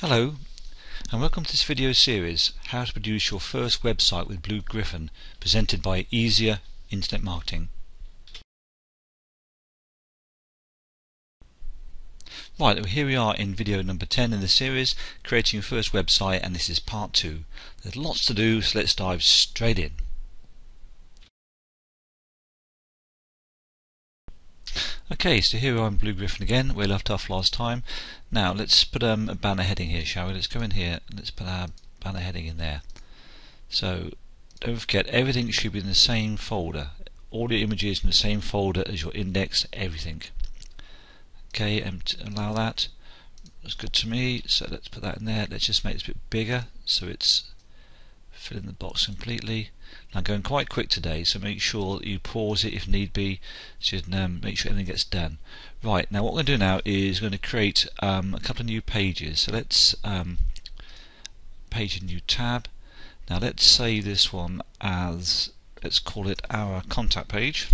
Hello and welcome to this video series how to produce your first website with Blue Griffon presented by Easier Internet Marketing. Right, here we are in video number 10 in the series creating your first website and this is part 2. There's lots to do so let's dive straight in. Okay, so here in Blue Griffon again, we left off last time. Now let's put um, a banner heading here, shall we? Let's go in here, and let's put our banner heading in there. So don't forget, everything should be in the same folder. All your images in the same folder as your index, everything. Okay, and allow that. That's good to me, so let's put that in there. Let's just make this a bit bigger so it's filling the box completely. I'm going quite quick today, so make sure that you pause it if need be, so um, make sure everything gets done. Right, now what we're going to do now is we're going to create um, a couple of new pages. So let's um, page a new tab. Now let's save this one as, let's call it our contact page.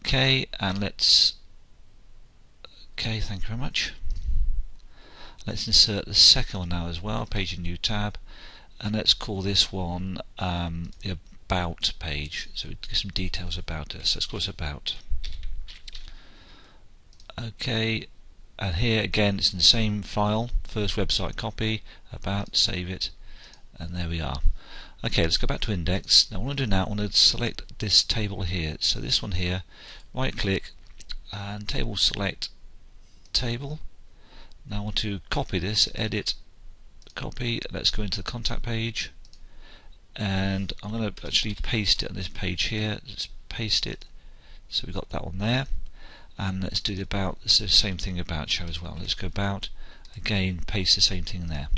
Okay, and let's, okay, thank you very much. Let's insert the second one now as well, page a new tab and let's call this one um, the about page. So get some details about us. Let's call this about. Okay and here again it's in the same file. First website copy about save it and there we are. Okay let's go back to index. Now what I want to do now I want to select this table here. So this one here right click and table select table now I want to copy this edit copy. Let's go into the contact page. And I'm going to actually paste it on this page here. Let's paste it. So we've got that one there. And let's do the about the same thing about show as well. Let's go about. Again paste the same thing there.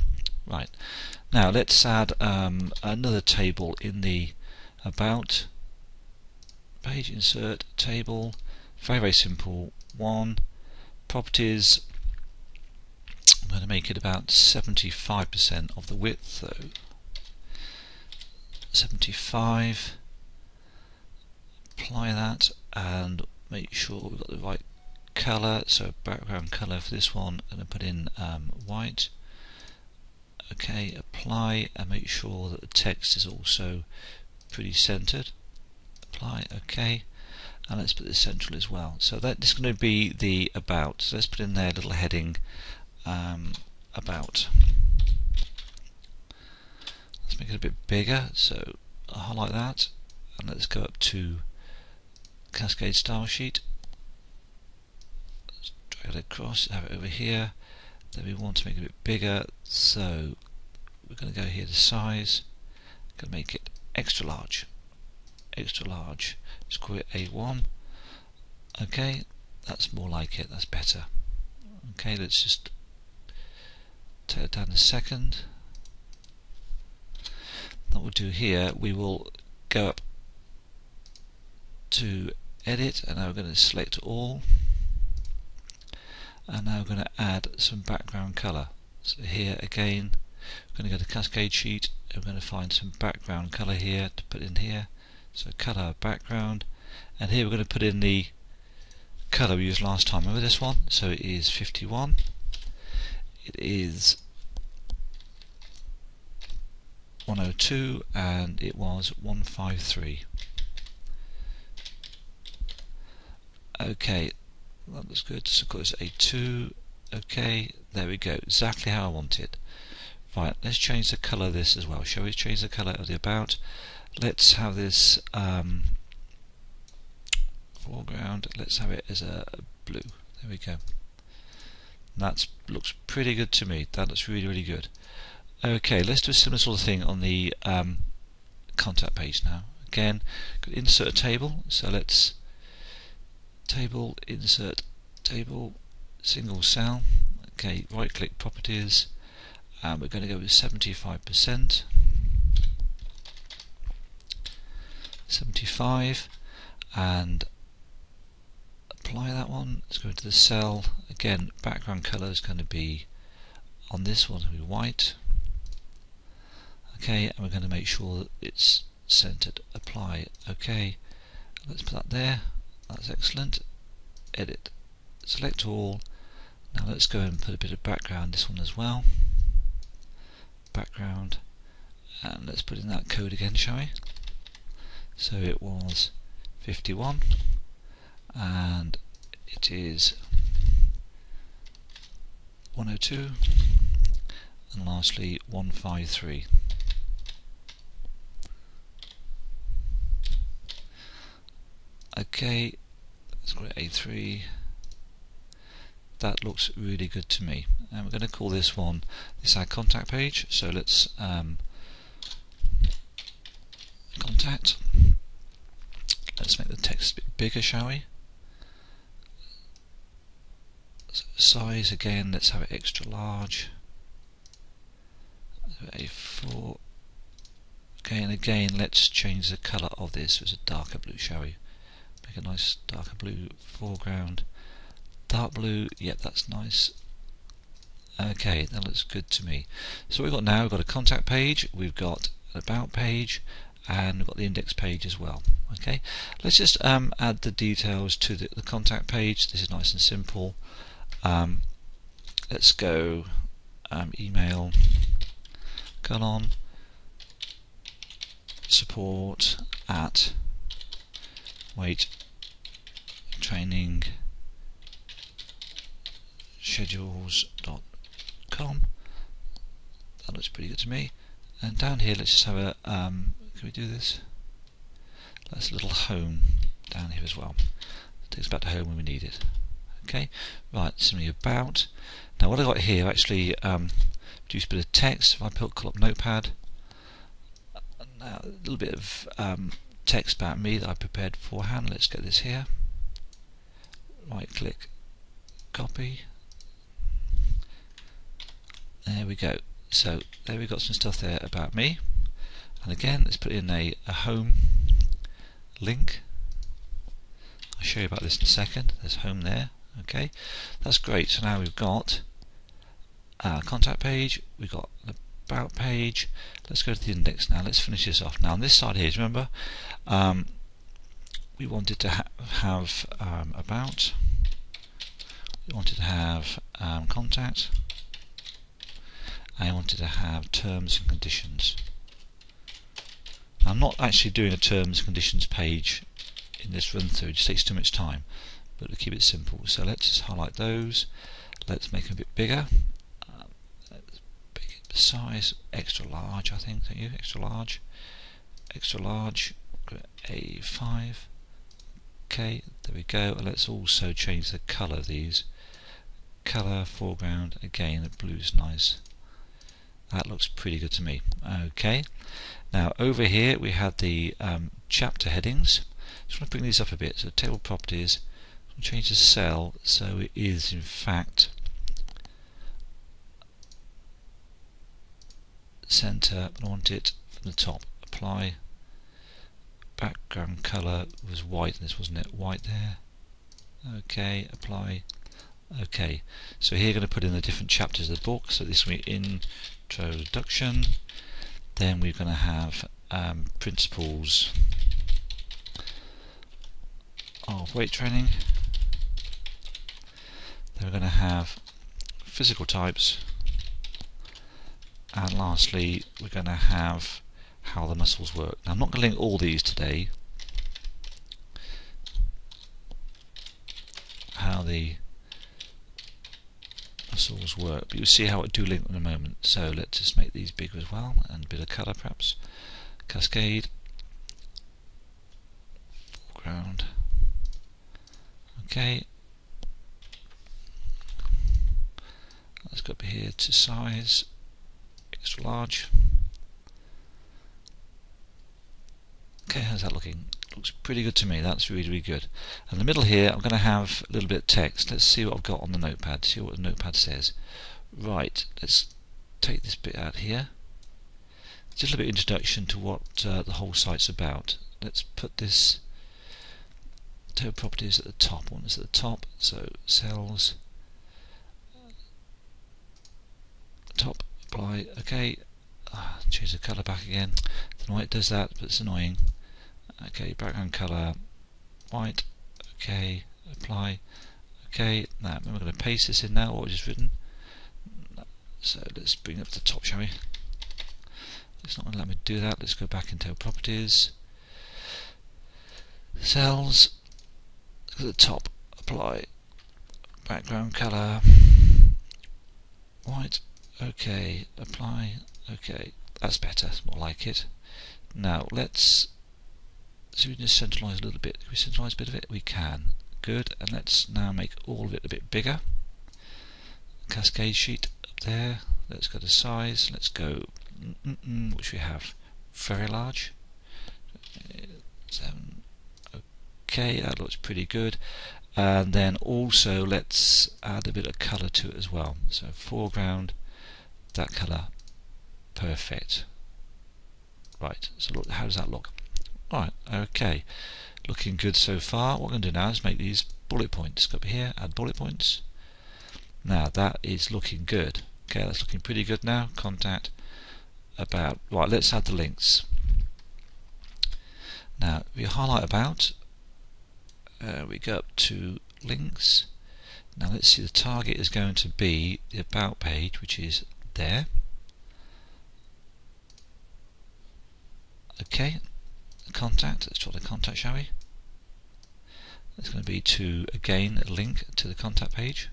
Right. Now let's add um, another table in the about page insert table. Very very simple. One properties I'm going to make it about 75% of the width though. 75 apply that and make sure we've got the right color. So background color for this one I'm going to put in um, white. Okay apply and make sure that the text is also pretty centered. Apply okay. And let's put the central as well. So that is going to be the about. So let's put in there a little heading um, about. Let's make it a bit bigger, so I'll highlight that, and let's go up to Cascade Style Sheet. Let's drag it across, have it over here. Then we want to make it a bit bigger, so we're going to go here to size, going to make it extra large. Extra large. Let's call it A1. Okay, that's more like it, that's better. Okay, let's just take it down a second. What we'll do here, we will go up to edit and now we're going to select all and now we're going to add some background color. So here again we're going to go to cascade sheet and we're going to find some background color here to put in here. So color background and here we're going to put in the color we used last time. Remember this one? So it is 51 it is 102 and it was 153 okay that was good. So it's A2 okay there we go. Exactly how I want it. Right let's change the color of this as well. Shall we change the color of the about? Let's have this um, foreground. Let's have it as a blue. There we go that looks pretty good to me. That looks really, really good. Okay, let's do a similar sort of thing on the um, contact page now. Again, insert a table. So let's table, insert table, single cell. Okay, right click properties, and we're going to go with 75%. 75 and apply that one. Let's go into the cell. Again, background color is going to be on this one, to be white. Okay, and we're going to make sure that it's centered. Apply. Okay, let's put that there. That's excellent. Edit. Select all. Now let's go and put a bit of background this one as well. Background and let's put in that code again shall we? So it was 51 and it is 102 and lastly 153 okay let's to A3 that looks really good to me. And we're going to call this one this our contact page. So let's um, contact. Let's make the text a bit bigger shall we size again, let's have it extra large. A4. Okay, and again, let's change the colour of this. It's a darker blue, shall we? Make a nice darker blue foreground. Dark blue, yep, that's nice. Okay, that looks good to me. So we've got now, we've got a contact page, we've got an about page, and we've got the index page as well. Okay, let's just um, add the details to the, the contact page. This is nice and simple. Um, let's go um, email colon support at weight training schedules.com that looks pretty good to me. And down here let's just have a um, can we do this? That's a little home down here as well. It takes us back to home when we need it Okay, right, something about. Now what I got here actually um, produce a bit of text. If I put call up Notepad, now a little bit of um, text about me that I prepared beforehand. Let's get this here. Right click, copy. There we go. So there we've got some stuff there about me. And again, let's put in a, a home link. I'll show you about this in a second. There's home there. Okay, that's great. So now we've got our contact page, we've got the about page. Let's go to the index now. Let's finish this off. Now on this side here, remember, um, we wanted to ha have um, about, we wanted to have um, contact, I wanted to have terms and conditions. I'm not actually doing a terms and conditions page in this run through, it just takes too much time but we'll keep it simple. So let's just highlight those. Let's make them a bit bigger. Um, size extra large, I think. Don't you? Extra large. Extra large. A5. Okay, there we go. And let's also change the colour of these. Colour, foreground, again, the blue's nice. That looks pretty good to me. Okay, now over here we have the um, chapter headings. Just want to bring these up a bit. So table properties, change the cell so it is in fact center I want it from the top. Apply. Background color was white this wasn't it? White there. Okay apply. Okay so here we're going to put in the different chapters of the book. So this will be introduction. Then we're going to have um, principles of weight training then we're going to have physical types. And lastly we're going to have how the muscles work. Now I'm not going to link all these today. How the muscles work. But you'll see how I do link them in a moment. So let's just make these bigger as well and a bit of colour perhaps. Cascade. Foreground. Okay Let's go up here to size, extra large. Okay, how's that looking? Looks pretty good to me. That's really, really good. In the middle here, I'm going to have a little bit of text. Let's see what I've got on the notepad. See what the notepad says. Right, let's take this bit out here. Just a little bit of introduction to what uh, the whole site's about. Let's put this table properties at the top. One is at the top. So cells top apply okay uh, change the color back again don't know why it does that but it's annoying okay background color white okay apply Okay, now we're going to paste this in now, what we just written. So let's bring up the top, shall we? It's not going to let me do that. Let's go back into properties, cells, at the top, apply background color, white, okay, apply, okay, that's better, more like it. Now let's if we can just centralize a little bit. Can we centralize a bit of it? We can. Good, and let's now make all of it a bit bigger. Cascade sheet up there. Let's go to size. Let's go, mm -mm, which we have very large. Seven. Okay, that looks pretty good. And then also let's add a bit of color to it as well. So foreground, that color, perfect. Right, so look, how does that look? Right, okay looking good so far. What we're going to do now is make these bullet points. Go up here, add bullet points. Now that is looking good. Okay, that's looking pretty good now. Contact about. Right, let's add the links. Now we highlight about. Uh, we go up to links. Now let's see. The target is going to be the about page, which is there. Okay, contact. Let's try the contact, shall we? It's going to be to again link to the contact page.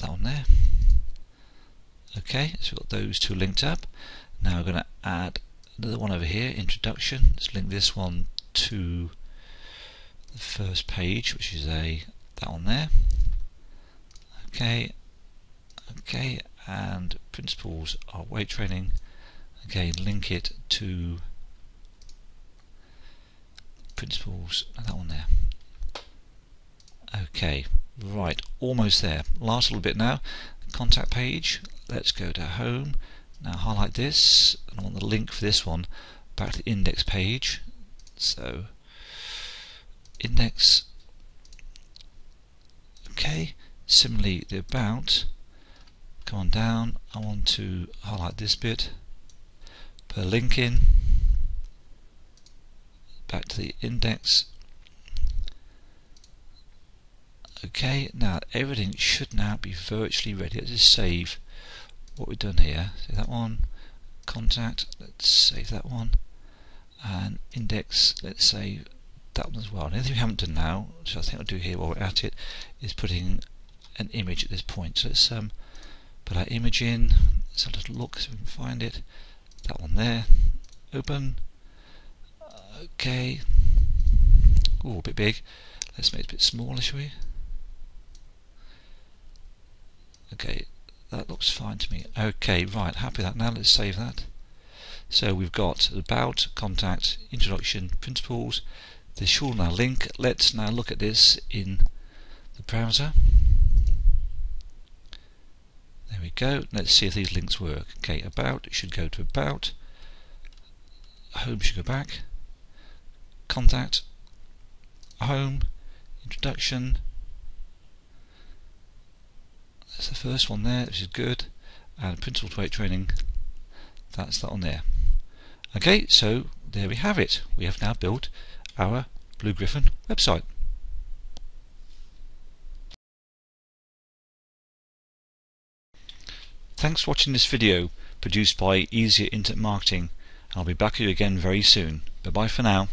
That one there. Okay, so we've got those two linked up. Now we're going to add another one over here, introduction. Let's link this one to the first page, which is a that one there. Okay, okay, and principles are weight training. Again link it to principles. Oh, that one there. Okay right almost there. Last little bit now. Contact page. Let's go to home. Now highlight this and I want the link for this one back to the index page. So index. Okay similarly the about come on down I want to highlight this bit. Per link in back to the index. Okay now everything should now be virtually ready. Let's just save what we've done here. See that one. Contact let's save that one. And index let's save that one as well. The only we haven't done now, which I think I'll do here while we're at it, is putting an image at this point. So let's um, put our image in, let's have a little look so we can find it. That one there. Open. Okay. Oh a bit big. Let's make it a bit smaller shall we? Okay that looks fine to me. Okay right happy that. Now let's save that. So we've got about contact introduction principles. The should now link. Let's now look at this in the browser there we go. Let's see if these links work. Okay, about should go to about. Home should go back. Contact. Home. Introduction. That's the first one there, which is good. And principle to weight training. That's that one there. Okay, so there we have it. We have now built our Blue Griffon website. Thanks for watching this video produced by Easier Internet Marketing. I'll be back with you again very soon. Bye bye for now.